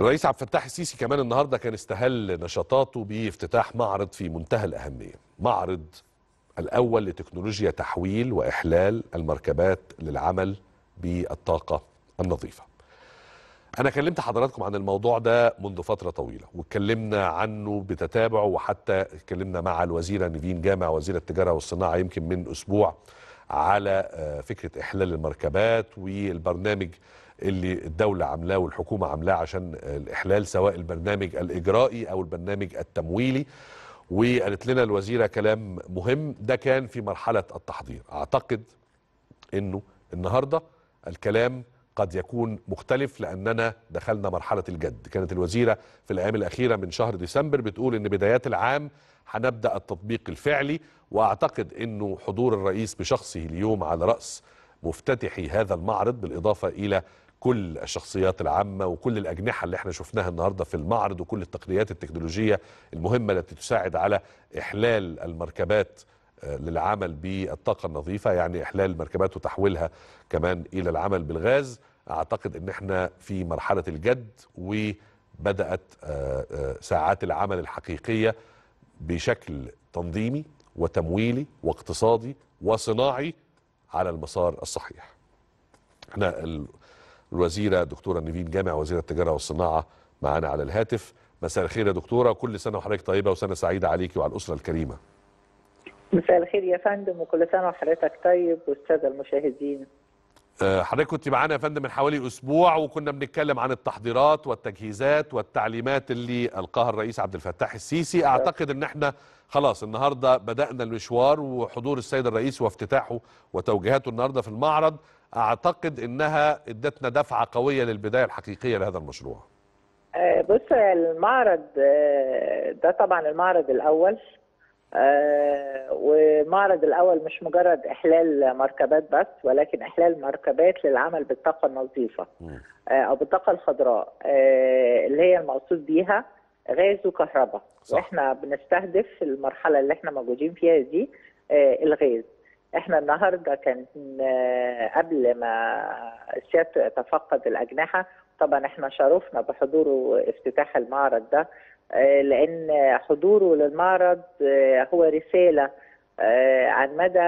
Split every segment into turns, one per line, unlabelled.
الرئيس عبد الفتاح السيسي كمان النهارده كان استهل نشاطاته بافتتاح معرض في منتهى الأهمية، معرض الأول لتكنولوجيا تحويل وإحلال المركبات للعمل بالطاقة النظيفة. أنا كلمت حضراتكم عن الموضوع ده منذ فترة طويلة واتكلمنا عنه بتتابع وحتى اتكلمنا مع الوزيره نيفين جامع وزيره التجارة والصناعة يمكن من أسبوع على آه، فكرة إحلال المركبات والبرنامج اللي الدولة عاملاه والحكومة عاملاه عشان الإحلال سواء البرنامج الإجرائي أو البرنامج التمويلي. وقالت لنا الوزيرة كلام مهم ده كان في مرحلة التحضير. أعتقد إنه النهارده الكلام قد يكون مختلف لأننا دخلنا مرحلة الجد. كانت الوزيرة في الأيام الأخيرة من شهر ديسمبر بتقول إن بدايات العام هنبدأ التطبيق الفعلي وأعتقد إنه حضور الرئيس بشخصه اليوم على رأس مفتتحي هذا المعرض بالإضافة إلى كل الشخصيات العامة وكل الأجنحة اللي إحنا شفناها النهارده في المعرض وكل التقنيات التكنولوجية المهمة التي تساعد على إحلال المركبات آه، للعمل بالطاقة النظيفة يعني إحلال المركبات وتحويلها كمان إلى العمل بالغاز أعتقد إن إحنا في مرحلة الجد وبدأت آه، آه، ساعات العمل الحقيقية بشكل تنظيمي وتمويلي واقتصادي وصناعي على المسار الصحيح. إحنا الوزيرة دكتوره نيفين جامع وزيرة التجارة والصناعة معانا على الهاتف. مساء الخير يا دكتورة. كل سنة وحضرتك طيبة وسنة سعيدة عليكي وعلى الأسرة الكريمة.
مساء الخير يا فندم وكل سنة وحضرتك طيب والساده المشاهدين.
آه، حضرتك كنت معانا يا فندم من حوالي أسبوع وكنا بنتكلم عن التحضيرات والتجهيزات والتعليمات اللي ألقاها الرئيس عبد الفتاح السيسي. أعتقد إن إحنا خلاص النهارده بدأنا المشوار وحضور السيد الرئيس وافتتاحه وتوجيهاته النهارده في المعرض. أعتقد إنها إدتنا دفعة قوية للبداية الحقيقية لهذا المشروع.
آه، بص المعرض آه، ده طبعا المعرض الأول. آه، والمعرض الأول مش مجرد إحلال مركبات بس ولكن إحلال مركبات للعمل
بالطاقة
النظيفة أو بالطاقة الخضراء اللي هي المقصود بيها غاز وكهرباء. وإحنا بنستهدف المرحلة اللي إحنا موجودين فيها دي الغاز. إحنا النهارده كان آه، قبل ما سيادته يتفقد الأجنحة طبعا إحنا شرفنا بحضوره افتتاح المعرض ده آه، لأن حضوره للمعرض آه، هو رسالة عن مدى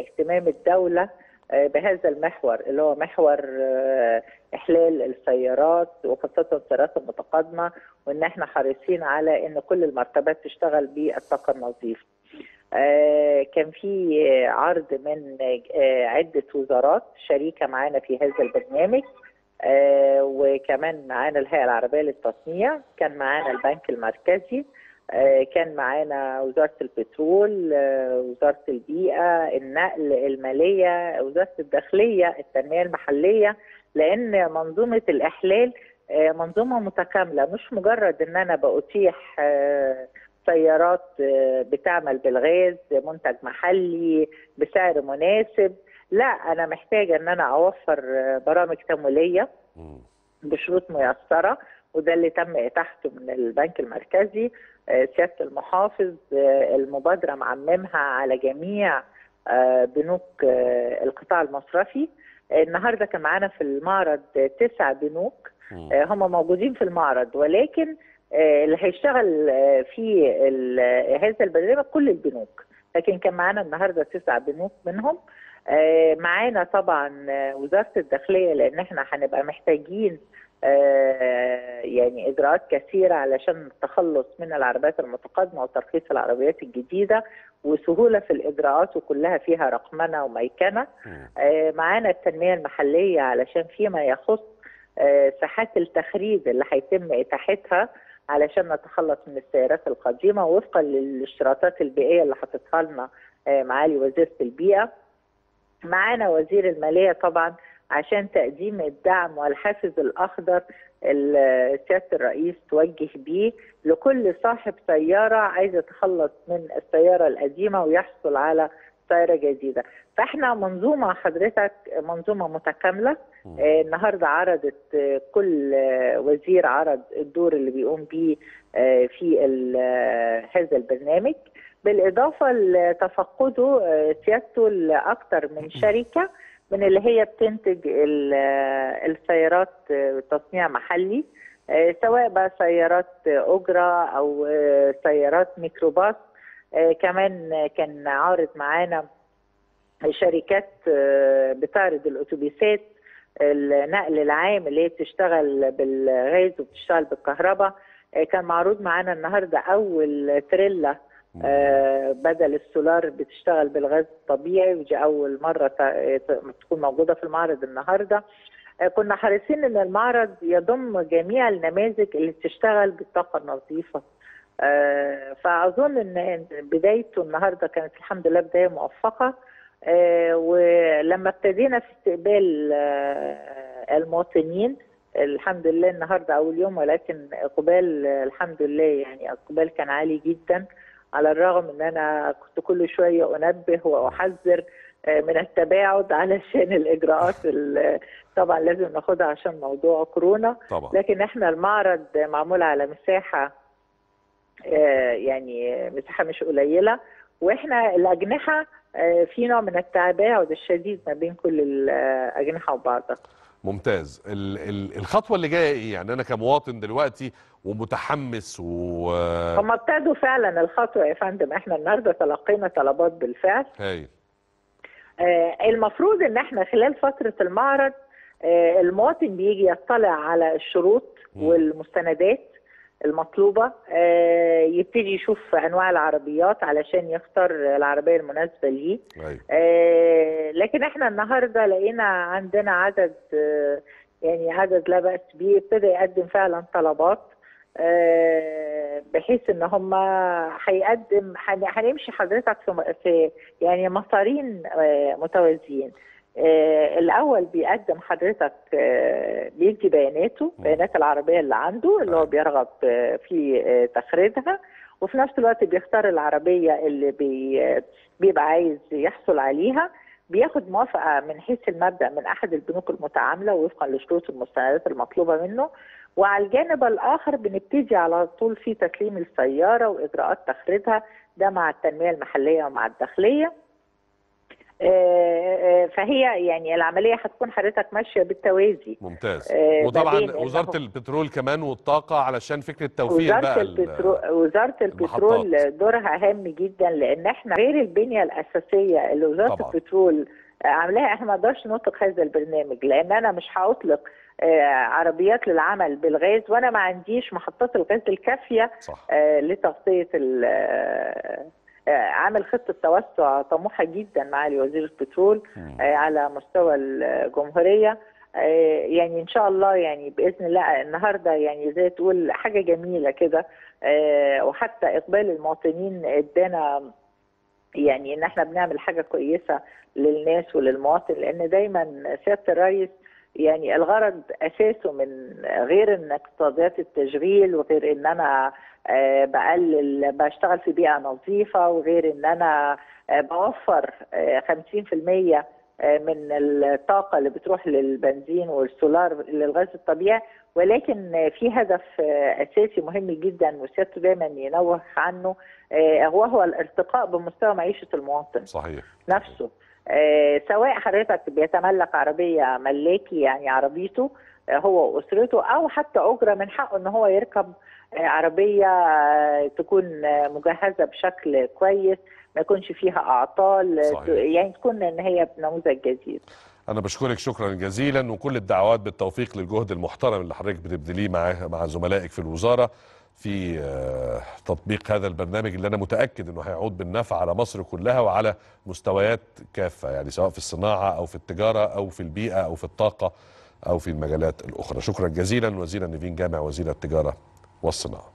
اهتمام الدولة بهذا المحور اللي هو محور إحلال السيارات وخاصة السيارات المتقدمة وإن إحنا حريصين على إن كل المركبات تشتغل بالطاقة النظيفة. آه، كان في عرض من آه، عدة وزارات شريكة معانا في هذا البرنامج آه، وكمان معانا الهيئة العربية للتصنيع كان معانا البنك المركزي كان معانا وزارة البترول وزارة البيئة النقل المالية وزارة الداخلية التنمية المحلية لأن منظومة الإحلال آه، منظومة متكاملة مش مجرد إن أنا بأتيح سيارات آه، بتعمل بالغاز منتج محلي بسعر مناسب. لا أنا محتاجة إن أنا أوفر آه، برامج
تمويلية.
بشروط ميسرة وده اللي تم إتاحته من البنك المركزي آه، سيادة المحافظ المبادرة معممها على جميع بنوك القطاع المصرفي. النهارده كان معانا في المعرض تسع بنوك هم موجودين في المعرض ولكن اللي هيشتغل آه، في آه، هذا البرنامج كل البنوك. لكن كان معانا النهارده تسع بنوك منهم. آه، معانا طبعا آه، وزارة الداخلية لأن إحنا هنبقى محتاجين آه، يعني إجراءات كثيرة علشان التخلص من العربيات المتقدمة وترخيص العربيات الجديدة وسهولة في الإجراءات وكلها فيها رقمنه وميكنه. آه، معانا التنمية المحلية علشان فيما يخص آه، ساحات التخريج اللي هيتم إتاحتها. علشان نتخلص من السيارات القديمة وفقا للاشتراطات البيئية اللي حاططها لنا آه، معالي وزيرة البيئة. معانا وزير المالية طبعا عشان تقديم الدعم والحافز الأخضر سيادة الرئيس توجه بيه لكل صاحب سيارة عايز يتخلص من السيارة القديمة ويحصل على سياره جديدة. فإحنا منظومة حضرتك منظومة
متكاملة.
آه، النهارده عرضت آه، كل آه، وزير عرض الدور اللي بيقوم بيه في هذا البرنامج. بالإضافة لتفقده سيادته لأكثر من شركة من اللي هي بتنتج ال- السيارات تصنيع محلي. سواء بقى سيارات أجرة أو سيارات ميكروباص. كمان كان عارض معانا شركات آه، بتعرض الأتوبيسات النقل العام اللي هي بتشتغل بالغاز وبتشتغل بالكهرباء. آه، كان معروض معانا النهارده أول تريلا آه، بدل السولار بتشتغل بالغاز الطبيعي ودي أول مرة تكون موجودة في المعرض النهارده. آه، كنا حريصين إن المعرض يضم جميع النماذج اللي بتشتغل بالطاقة النظيفة. آه، فأظن إن بدايته النهارده كانت الحمد لله بداية موفقة. آه، ولما ابتدينا في استقبال آه، المواطنين الحمد لله النهارده أول يوم ولكن إقبال آه، الحمد لله يعني إقبال كان عالي جدا. على الرغم إن أنا كنت كل شوية أنبه وأحذر آه، من التباعد علشان الإجراءات ال- طبعا لازم ناخدها عشان موضوع كورونا.
طبعا.
لكن إحنا المعرض معمول على مساحة آه، يعني مساحة مش قليلة. وإحنا الأجنحة آه، في نوع من التباعد الشديد ما بين كل الأجنحة وبعضها.
ممتاز. ال ال الخطوة اللي جاية إيه؟ يعني أنا كمواطن دلوقتي ومتحمس و
هم ابتدوا فعلا الخطوة يا فندم. إحنا النهارده تلقينا طلبات بالفعل.
هاي.
آه، المفروض إن إحنا خلال فترة المعرض آه، المواطن بيجي يطلع على الشروط
مم.
والمستندات. المطلوبة. آه، يبتدي يشوف أنواع العربيات علشان يختار العربية المناسبة ليه.
هاي
آه، لكن إحنا النهارده لقينا عندنا عدد آه، يعني عدد لا بأس به ابتدى يقدم فعلا طلبات بحيث إن هم هيقدم هن- هنمشي حضرتك في يعني مسارين متوازيين. الأول بيقدم حضرتك آه، بيدي بياناته. بيانات العربية اللي عنده اللي هو. بيرغب آه، في آه، تخريجها وفي نفس الوقت بيختار العربية اللي بي بيبقى عايز يحصل عليها بياخد موافقة من حيث المبدأ من أحد البنوك المتعاملة وفقا لشروط المستندات المطلوبة منه وعلى الجانب الآخر بنبتدي على طول في تسليم السيارة وإجراءات تخريجها ده مع التنمية المحلية ومع الداخلية آه، آه، فهي يعني العملية هتكون حضرتك ماشية بالتوازي
ممتاز
آه،
وطبعا وزارة البترول كمان والطاقة علشان فكرة توفير
وزارة
بقى ال-
البترول وزارة البترول. دورها هام جدا لأن إحنا غير البنية الأساسية اللي وزارة
طبعاً.
البترول عاملاها إحنا ما نقدرش نطلق هذا البرنامج لأن أنا مش هأطلق آه، عربيات للعمل بالغاز وأنا ما عنديش محطات الغاز الكافية
صح
آه، لتغطية ال- آه، آه، عامل خطة توسع طموحة جدا معالي وزير البترول. آه، على مستوى الجمهورية آه، يعني إن شاء الله يعني بإذن الله النهارده يعني زي تقول حاجة جميلة كده آه، وحتى إقبال المواطنين إدانا يعني إن إحنا بنعمل حاجة كويسة للناس وللمواطن لأن دايما سيادة الرئيس يعني الغرض أساسه من غير ان اقتصاديات التشغيل وغير إن أنا آه، بقلل بشتغل في بيئة نظيفة وغير إن أنا آه، بوفر آه، 50% آه، من الطاقة اللي بتروح للبنزين والسولار للغاز الطبيعي. ولكن في هدف أساسي مهم جدا وسيادته دايما ينوه عنه وهو الارتقاء بمستوى معيشة المواطن
صحيح.
نفسه. سواء حضرتك بيتملك عربية ملاكي يعني عربيته آه، هو وأسرته أو حتى أجرة من حقه إن هو يركب آه، عربية آه، تكون آه، مجهزة بشكل كويس ما يكونش فيها أعطال آه،
صحيح.
يعني تكون إن هي نموذج جديد
أنا بشكرك شكرا جزيلا وكل الدعوات بالتوفيق للجهد المحترم اللي حضرتك بتبذليه مع مع زملائك في الوزارة في آه، تطبيق هذا البرنامج اللي أنا متأكد إنه هيعود بالنفع على مصر كلها وعلى مستويات كافة يعني سواء في الصناعة أو في التجارة أو في البيئة أو في الطاقة أو في المجالات الأخرى. شكرا جزيلا وزيرا نيفين جامع وزير التجارة والصناعة.